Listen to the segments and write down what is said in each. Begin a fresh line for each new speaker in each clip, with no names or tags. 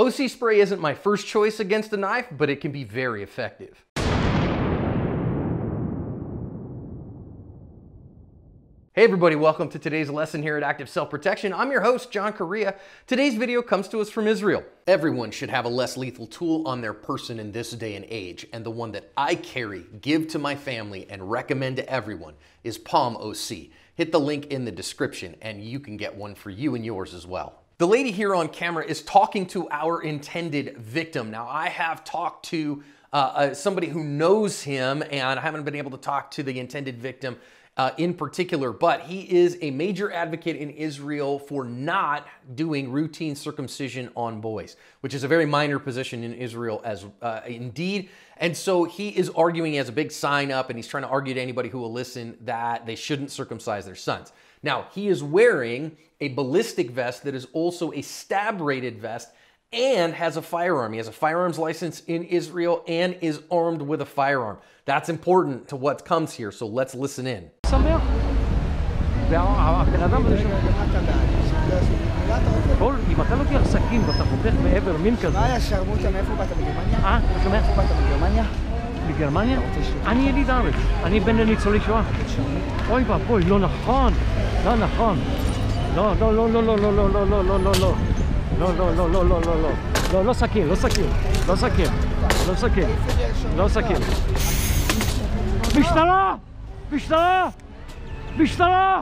OC spray isn't my first choice against a knife, but it can be very effective. Hey everybody, welcome to today's lesson here at Active Self-Protection. I'm your host, John Correia. Today's video comes to us from Israel. Everyone should have a less lethal tool on their person in this day and age, and the one that I carry, give to my family, and recommend to everyone is POM OC. Hit the link in the description and you can get one for you and yours as well. The lady here on camera is talking to our intended victim. Now, I have talked to uh, uh, somebody who knows him, and I haven't been able to talk to the intended victim uh, in particular, but he is a major advocate in Israel for not doing routine circumcision on boys, which is a very minor position in Israel as uh, indeed. And so he is arguing, he has a big sign up, and he's trying to argue to anybody who will listen that they shouldn't circumcise their sons. Now, he is wearing a ballistic vest that is also a stab rated vest and has a firearm. He has a firearms license in Israel and is armed with a firearm. That's important to what comes here, so let's listen in.
שמח. והבן אדם הזה שם... כל, אם אתה לוקח סכין ואתה חותך באיבר מין כזה...
מה היה שרמוטה? מאיפה באת? מגרמניה?
אה, אתה שומע?
מאיפה באת? מגרמניה? ש-
אני יליד הארץ, אני בן לניצולי שואה. אוי ואבוי, לא נכון, לא נכון. לא, לא, לא, לא, לא, לא, לא, לא, לא, לא, לא, לא. לא, לא, לא, לא, לא, לא, לא. לא, לא סכין, לא סכין. לא סכין. לא סכין. לא סכין. משטרה! משטרה! משטרה!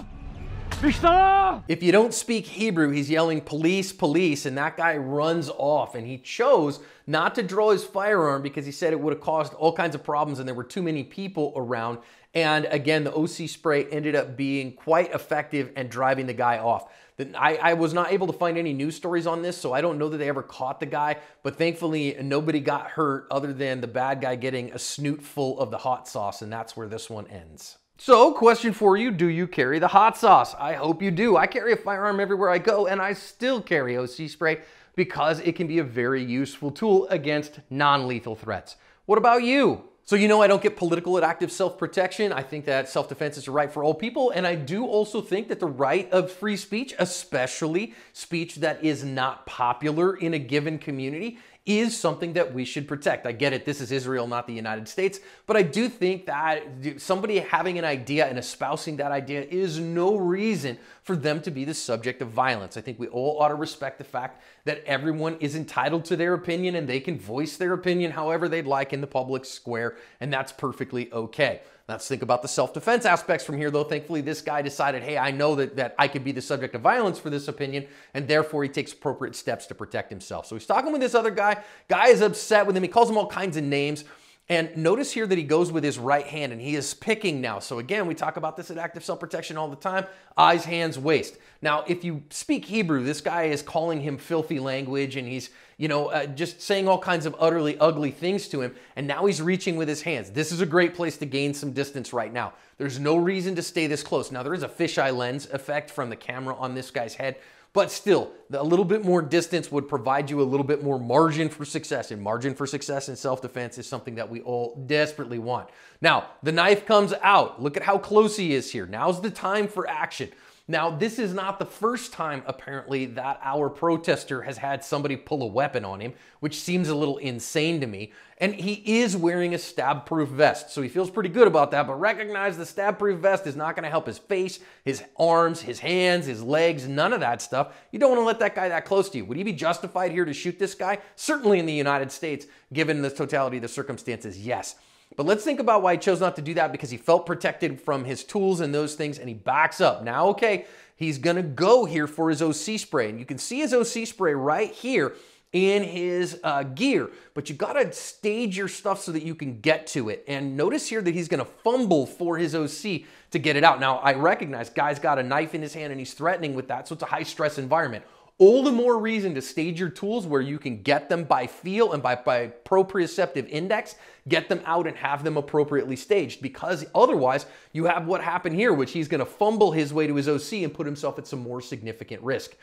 If you don't speak Hebrew, he's yelling police, police, and that guy runs off. And he chose not to draw his firearm because he said it would have caused all kinds of problems and there were too many people around. And again, the OC spray ended up being quite effective and driving the guy off. I, I, was not able to find any news stories on this, so I don't know that they ever caught the guy, but thankfully nobody got hurt other than the bad guy getting a snoot full of the hot sauce, and that's where this one ends. So, question for you Do you carry the hot sauce? I hope you do. I carry a firearm everywhere I go, and I still carry OC spray because it can be a very useful tool against non lethal threats. What about you? So, you know, I don't get political at active self protection. I think that self defense is a right for all people. And I do also think that the right of free speech, especially speech that is not popular in a given community, is something that we should protect. I get it, this is Israel, not the United States, but I do think that somebody having an idea and espousing that idea is no reason for them to be the subject of violence. I think we all ought to respect the fact that everyone is entitled to their opinion and they can voice their opinion however they'd like in the public square, and that's perfectly okay. Let's think about the self-defense aspects from here, though. Thankfully, this guy decided, hey, I know that, that I could be the subject of violence for this opinion, and therefore he takes appropriate steps to protect himself. So he's talking with this other guy. Guy is upset with him. He calls him all kinds of names. And notice here that he goes with his right hand and he is picking now. So again, we talk about this at active self-protection all the time. Eyes, hands, waist. Now, if you speak Hebrew, this guy is calling him filthy language and he's, you know, uh, just saying all kinds of utterly ugly things to him. And now he's reaching with his hands. This is a great place to gain some distance right now. There's no reason to stay this close. Now, there is a fisheye lens effect from the camera on this guy's head, but still, a little bit more distance would provide you a little bit more margin for success. And margin for success in self defense is something that we all desperately want. Now, the knife comes out. Look at how close he is here. Now's the time for action. Now, this is not the first time, apparently, that our protester has had somebody pull a weapon on him, which seems a little insane to me. And he is wearing a stab proof vest, so he feels pretty good about that. But recognize the stab proof vest is not going to help his face, his arms, his hands, his legs, none of that stuff. You don't want to let that guy that close to you. Would he be justified here to shoot this guy? Certainly in the United States, given the totality of the circumstances, yes. But let's think about why he chose not to do that because he felt protected from his tools and those things and he backs up. Now, okay, he's gonna go here for his OC spray. And you can see his OC spray right here in his uh, gear, but you gotta stage your stuff so that you can get to it. And notice here that he's gonna fumble for his OC to get it out. Now, I recognize guy's got a knife in his hand and he's threatening with that, so it's a high stress environment all the more reason to stage your tools where you can get them by feel and by, by proprioceptive index, get them out and have them appropriately staged because otherwise you have what happened here, which he's gonna fumble his way to his OC and put himself at some more significant risk.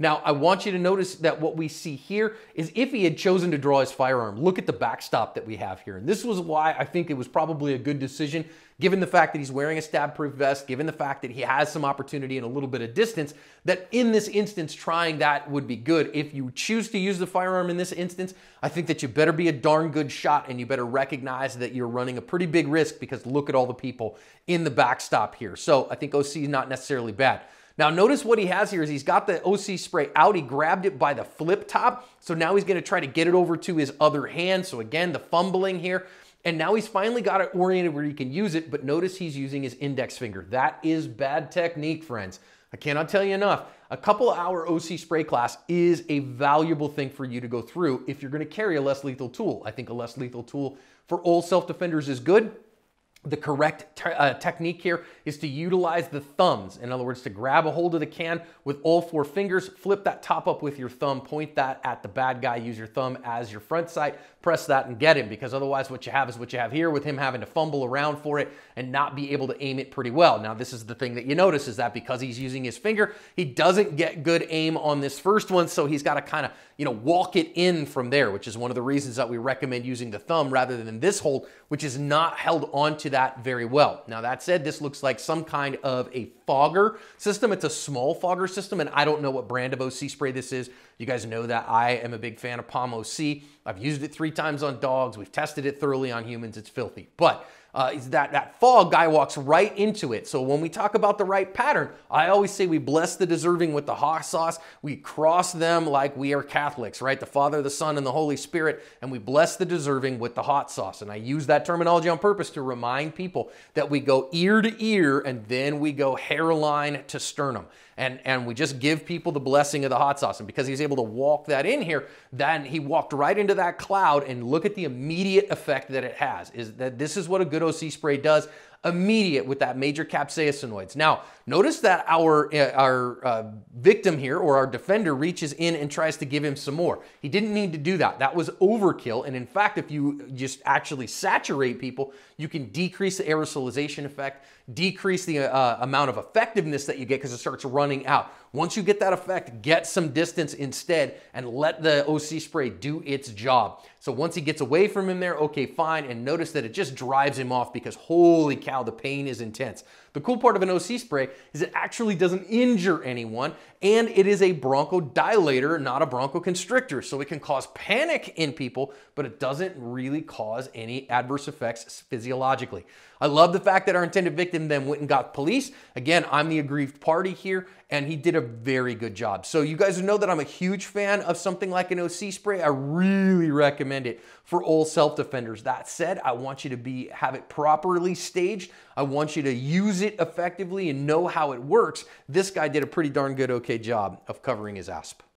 Now, I want you to notice that what we see here is if he had chosen to draw his firearm, look at the backstop that we have here. And this was why I think it was probably a good decision, given the fact that he's wearing a stab-proof vest, given the fact that he has some opportunity and a little bit of distance, that in this instance, trying that would be good. If you choose to use the firearm in this instance, I think that you better be a darn good shot and you better recognize that you're running a pretty big risk because look at all the people in the backstop here. So I think OC is not necessarily bad. Now notice what he has here is he's got the OC spray out. He grabbed it by the flip top. So now he's gonna try to get it over to his other hand. So again, the fumbling here. And now he's finally got it oriented where he can use it, but notice he's using his index finger. That is bad technique, friends. I cannot tell you enough. A couple hour OC spray class is a valuable thing for you to go through if you're gonna carry a less lethal tool. I think a less lethal tool for all self-defenders is good the correct te uh, technique here is to utilize the thumbs. In other words, to grab a hold of the can with all four fingers, flip that top up with your thumb, point that at the bad guy, use your thumb as your front sight, press that and get him because otherwise what you have is what you have here with him having to fumble around for it and not be able to aim it pretty well. Now, this is the thing that you notice is that because he's using his finger, he doesn't get good aim on this first one, so he's got to kind of, you know, walk it in from there, which is one of the reasons that we recommend using the thumb rather than this hold, which is not held onto that very well. Now, that said, this looks like some kind of a fogger system. It's a small fogger system, and I don't know what brand of OC spray this is. You guys know that I am a big fan of POM OC. I've used it three times on dogs. We've tested it thoroughly on humans. It's filthy. But uh, that that fog guy walks right into it. So when we talk about the right pattern, I always say we bless the deserving with the hot sauce. We cross them like we are Catholics, right? The Father, the Son, and the Holy Spirit, and we bless the deserving with the hot sauce. And I use that terminology on purpose to remind people that we go ear to ear and then we go hairline to sternum. And, and we just give people the blessing of the hot sauce. And because he's able to walk that in here, then he walked right into that cloud and look at the immediate effect that it has. Is that this is what a good OC spray does immediate with that major capsaicinoids. Now, notice that our, uh, our uh, victim here or our defender reaches in and tries to give him some more. He didn't need to do that. That was overkill. And in fact, if you just actually saturate people, you can decrease the aerosolization effect, decrease the uh, amount of effectiveness that you get because it starts running out. Once you get that effect, get some distance instead and let the OC spray do its job. So once he gets away from him there, okay, fine. And notice that it just drives him off because holy cow, the pain is intense. The cool part of an OC spray is it actually doesn't injure anyone and it is a bronchodilator, not a bronchoconstrictor. So it can cause panic in people, but it doesn't really cause any adverse effects physiologically. I love the fact that our intended victim then went and got police. Again, I'm the aggrieved party here, and he did a very good job. So you guys know that I'm a huge fan of something like an OC spray. I really recommend it for all self-defenders. That said, I want you to be have it properly staged. I want you to use it effectively and know how it works. This guy did a pretty darn good okay job of covering his asp.